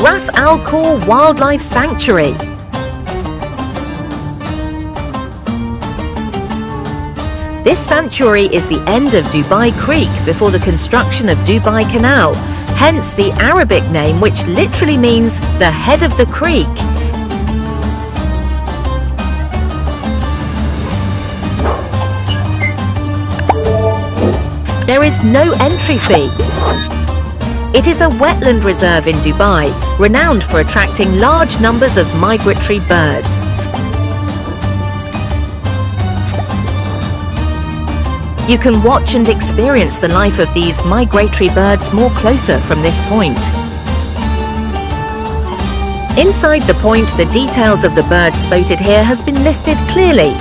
Ras Al Khor Wildlife Sanctuary. This sanctuary is the end of Dubai Creek before the construction of Dubai Canal, hence the Arabic name which literally means the head of the creek. There is no entry fee. It is a wetland reserve in Dubai, renowned for attracting large numbers of migratory birds. You can watch and experience the life of these migratory birds more closer from this point. Inside the point, the details of the birds spotted here has been listed clearly.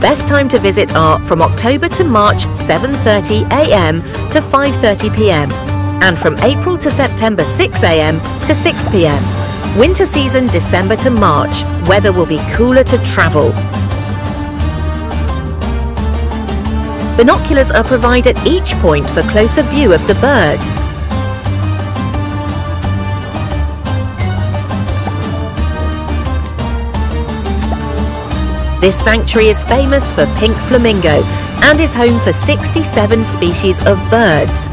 Best time to visit are from October to March 7.30am to 5.30pm and from April to September 6am to 6pm. Winter season December to March, weather will be cooler to travel. Binoculars are provided at each point for closer view of the birds. This sanctuary is famous for pink flamingo and is home for 67 species of birds.